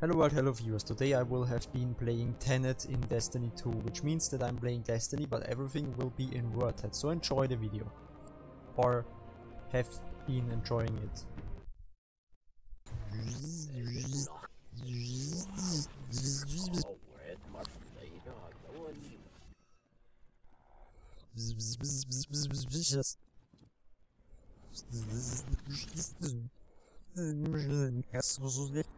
Hello world, hello viewers. Today I will have been playing Tenet in Destiny 2, which means that I'm playing Destiny, but everything will be in WordTat. So enjoy the video. Or have been enjoying it.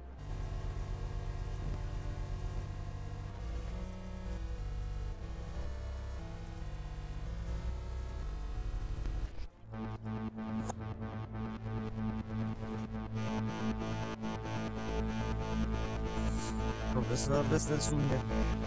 Business, ne? Business Junior.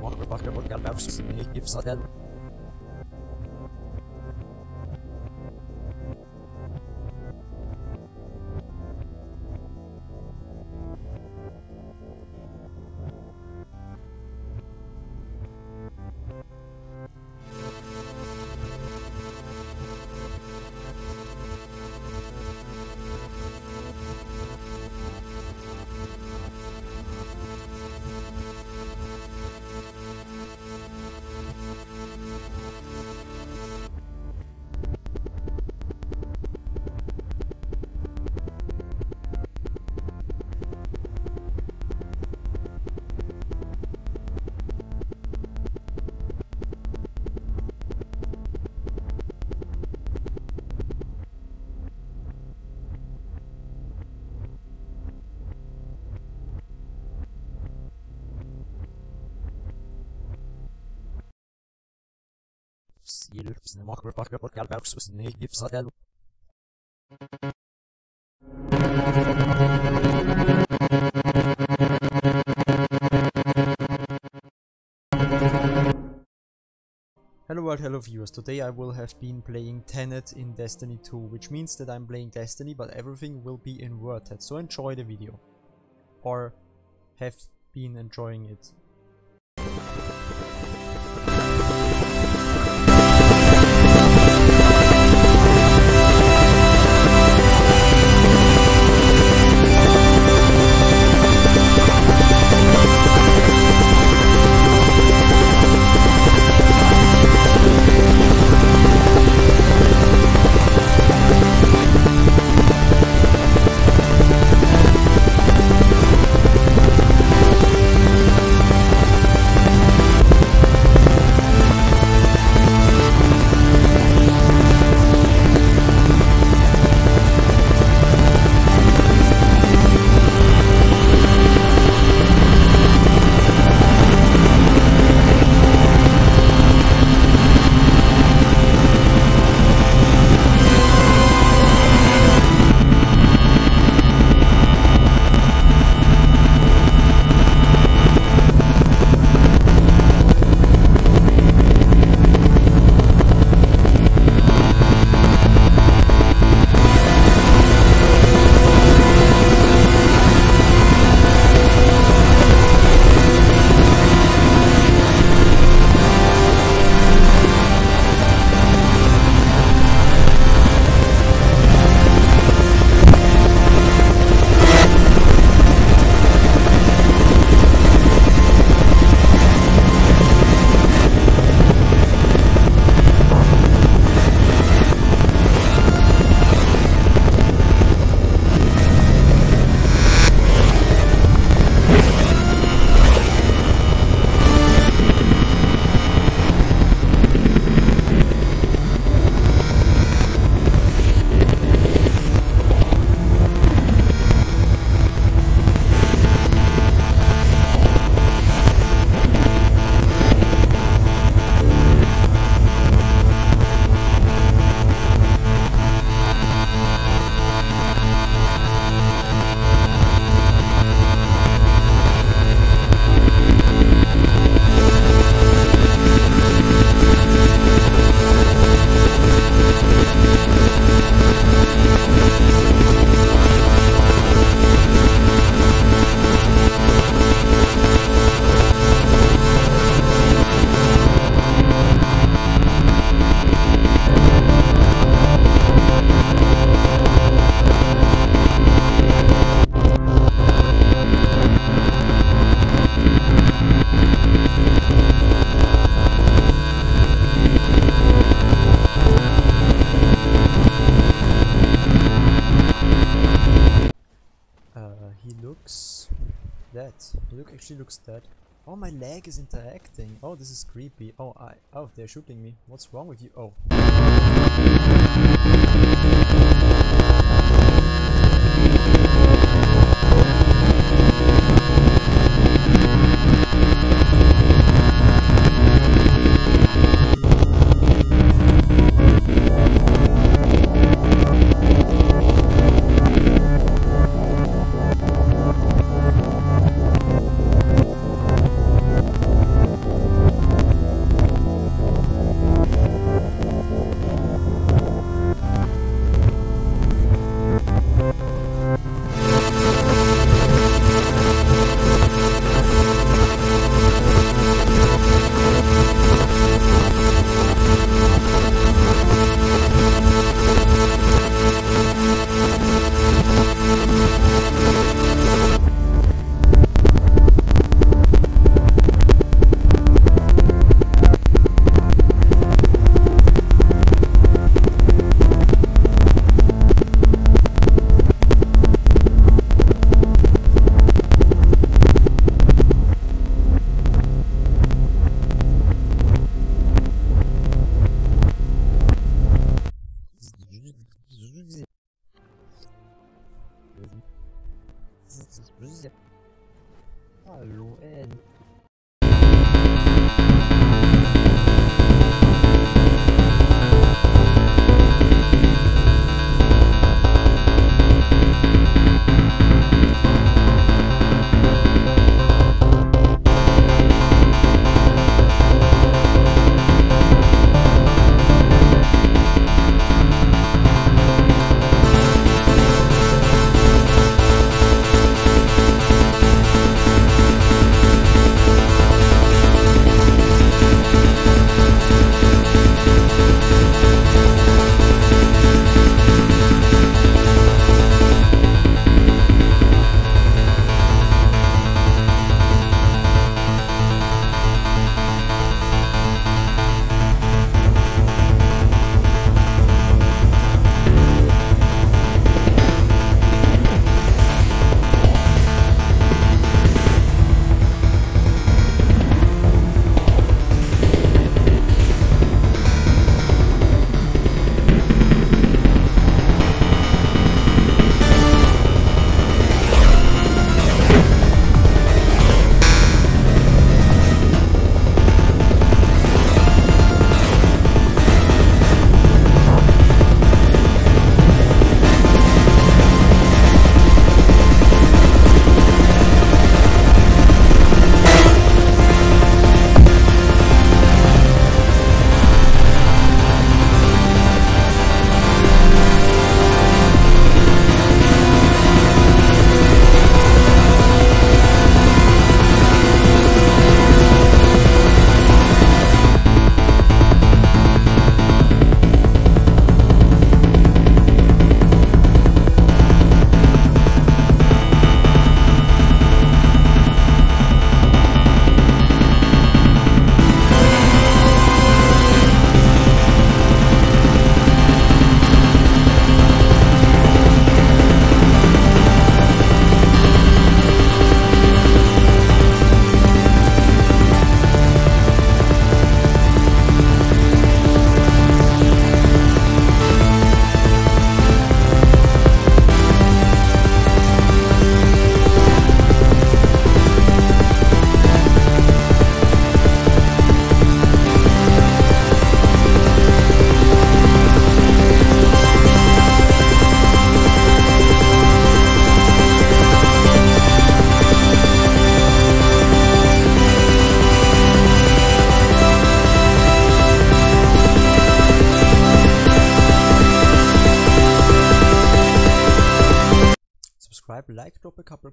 Walker, Walker, Walker, Mouse, Gibson, Hello world, hello viewers. Today I will have been playing Tenet in Destiny 2, which means that I'm playing Destiny, but everything will be inverted, so enjoy the video. Or have been enjoying it. Looks dead. Oh, my leg is interacting. Oh, this is creepy. Oh, I. Oh, they're shooting me. What's wrong with you? Oh.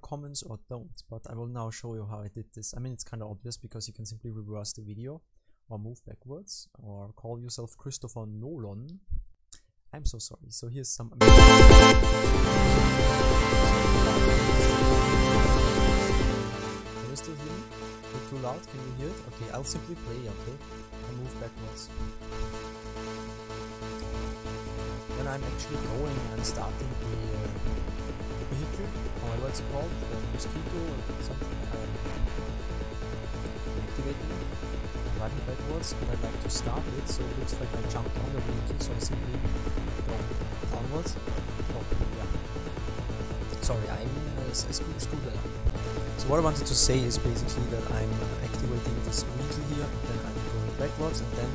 Comments or don't, but I will now show you how I did this. I mean, it's kind of obvious because you can simply reverse the video or move backwards or call yourself Christopher Nolan. I'm so sorry. So here's some. Can you still hear me? Is too loud? Can you hear it? Okay, I'll simply play, okay? I move backwards. When I'm actually going and starting it's called, the mosquito or something, um, activating riding backwards, and I'd like to start it, so it looks like I jumped on the vehicle, so I simply go downwards. Oh, yeah. Sorry, I'm uh, a scooter. So what I wanted to say is basically that I'm uh, activating this vehicle here, then I'm going backwards, and then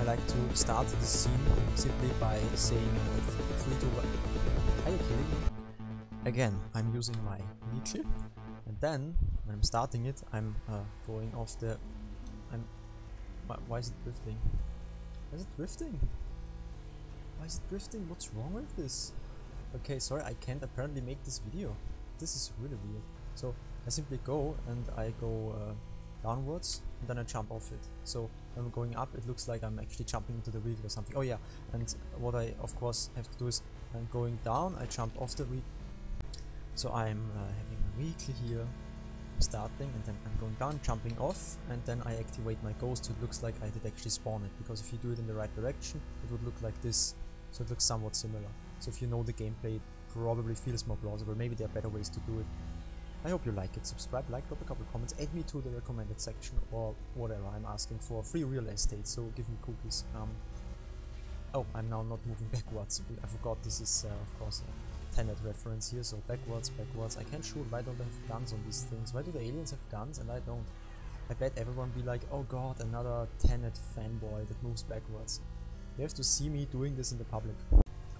I like to start the scene simply by saying uh, 3 to 1. Are you kidding me? Again, I'm using my vehicle, and then when I'm starting it, I'm uh, going off the. I'm. Why, is it drifting? Why is it drifting? Why is it drifting? What's wrong with this? Okay, sorry, I can't apparently make this video. This is really weird. So I simply go and I go uh, downwards and then I jump off it. So when I'm going up, it looks like I'm actually jumping into the wheel or something. Oh yeah, and what I of course have to do is I'm going down, I jump off the wheel. So I'm uh, having a weekly here, starting, and then I'm going down, jumping off, and then I activate my ghost. So it looks like I did actually spawn it because if you do it in the right direction, it would look like this. So it looks somewhat similar. So if you know the gameplay, it probably feels more plausible. Maybe there are better ways to do it. I hope you like it. Subscribe, like, drop a couple comments, add me to the recommended section or whatever I'm asking for. Free real estate, so give me cookies. Um, Oh, I'm now not moving backwards. I forgot this is, uh, of course, a Tenet reference here, so backwards, backwards. I can't shoot. Why don't I have guns on these things? Why do the aliens have guns and I don't? I bet everyone be like, oh god, another Tenet fanboy that moves backwards. You have to see me doing this in the public.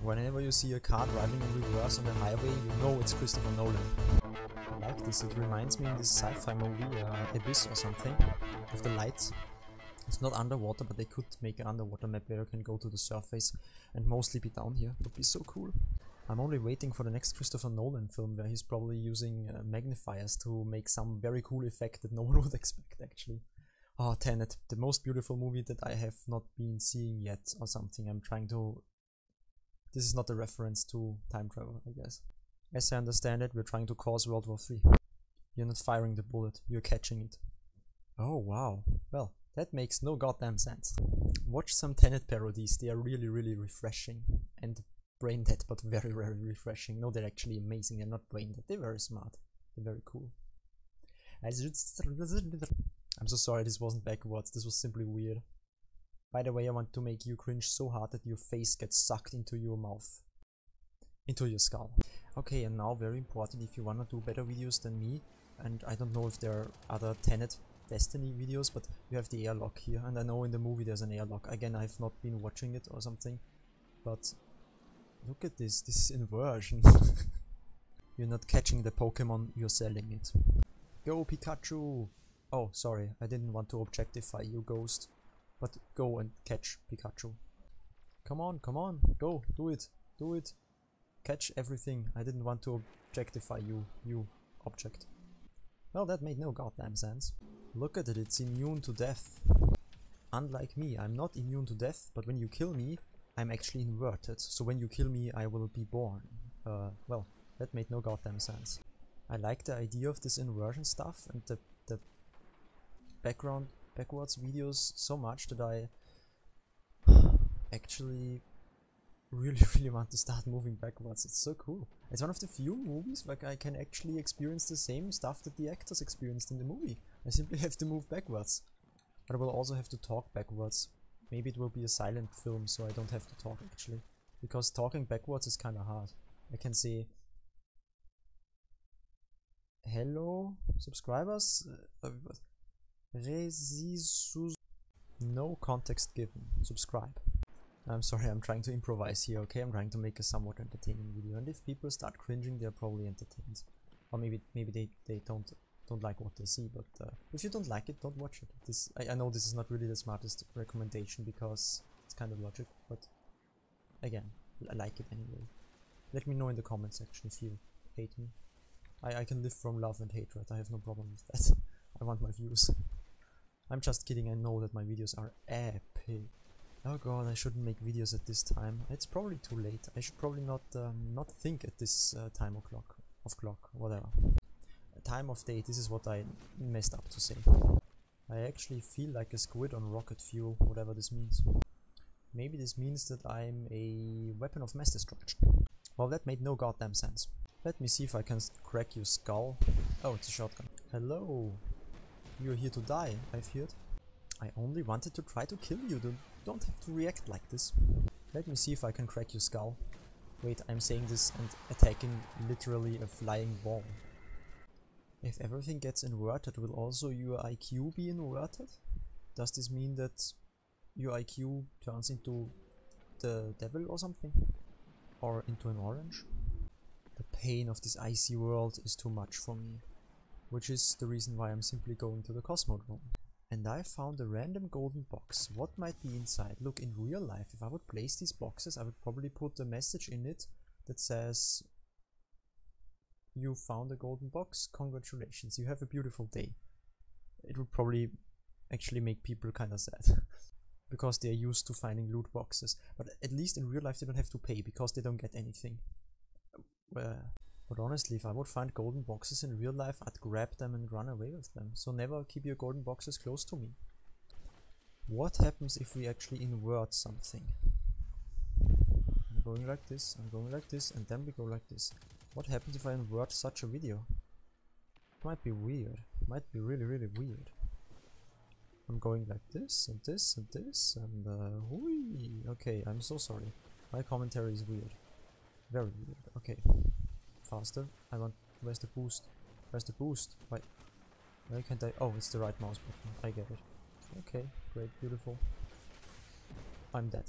Whenever you see a car driving in reverse on the highway, you know it's Christopher Nolan. I like this, it reminds me in this sci-fi movie, uh, Abyss or something, with the lights. It's not underwater, but they could make an underwater map where you can go to the surface and mostly be down here. Would be so cool. I'm only waiting for the next Christopher Nolan film where he's probably using uh, magnifiers to make some very cool effect that no one would expect actually. Oh, Tenet, the most beautiful movie that I have not been seeing yet or something. I'm trying to this is not a reference to time travel, I guess. As I understand it, we're trying to cause World War III. You're not firing the bullet, you're catching it. Oh wow, well, that makes no goddamn sense. Watch some Tenet parodies, they are really really refreshing. And brain dead, but very very refreshing. No, they're actually amazing, they're not brain dead, they're very smart. They're very cool. I'm so sorry this wasn't backwards, this was simply weird. By the way, I want to make you cringe so hard that your face gets sucked into your mouth. Into your skull. Okay, and now very important, if you wanna do better videos than me, and I don't know if there are other Tenet Destiny videos, but you have the airlock here, and I know in the movie there's an airlock. Again, I've not been watching it or something, but look at this, this is inversion. you're not catching the Pokemon, you're selling it. Go Pikachu! Oh, sorry, I didn't want to objectify you, Ghost. But go and catch Pikachu. Come on, come on, go, do it, do it. Catch everything. I didn't want to objectify you, you object. Well, that made no goddamn sense. Look at it, it's immune to death. Unlike me, I'm not immune to death, but when you kill me, I'm actually inverted. So when you kill me, I will be born. Uh, well, that made no goddamn sense. I like the idea of this inversion stuff and the, the background backwards videos so much that I actually really really want to start moving backwards. It's so cool. It's one of the few movies where I can actually experience the same stuff that the actors experienced in the movie. I simply have to move backwards. But I will also have to talk backwards. Maybe it will be a silent film so I don't have to talk actually. Because talking backwards is kinda hard. I can say hello subscribers uh. No context given. Subscribe. I'm sorry, I'm trying to improvise here, okay? I'm trying to make a somewhat entertaining video, and if people start cringing, they're probably entertained. Or maybe maybe they, they don't don't like what they see, but uh, if you don't like it, don't watch it. This I, I know this is not really the smartest recommendation because it's kind of logic, but again, I like it anyway. Let me know in the comment section if you hate me. I, I can live from love and hatred, I have no problem with that. I want my views. I'm just kidding, I know that my videos are epic. Oh god, I shouldn't make videos at this time. It's probably too late. I should probably not um, not think at this uh, time of clock, of clock, whatever. Time of day, this is what I messed up to say. I actually feel like a squid on rocket fuel, whatever this means. Maybe this means that I'm a weapon of mass destruction. Well, that made no goddamn sense. Let me see if I can crack your skull. Oh, it's a shotgun. Hello, you're here to die, I've heard. I only wanted to try to kill you, you don't have to react like this. Let me see if I can crack your skull. Wait, I'm saying this and attacking literally a flying ball. If everything gets inverted, will also your IQ be inverted? Does this mean that your IQ turns into the devil or something? Or into an orange? The pain of this icy world is too much for me which is the reason why I'm simply going to the Cosmodrome. And I found a random golden box. What might be inside? Look, in real life, if I would place these boxes, I would probably put a message in it that says, You found a golden box, congratulations, you have a beautiful day. It would probably actually make people kinda sad. because they are used to finding loot boxes. But at least in real life they don't have to pay, because they don't get anything. Uh, but honestly, if I would find golden boxes in real life, I'd grab them and run away with them. So never keep your golden boxes close to me. What happens if we actually invert something? I'm going like this, I'm going like this, and then we go like this. What happens if I invert such a video? It might be weird. It might be really, really weird. I'm going like this and this and this and uh, whee. Okay, I'm so sorry. My commentary is weird. Very weird. Okay. Faster. I want. Where's the boost? Where's the boost? Why? Why can't I? Oh, it's the right mouse button. I get it. Okay, great, beautiful. I'm dead.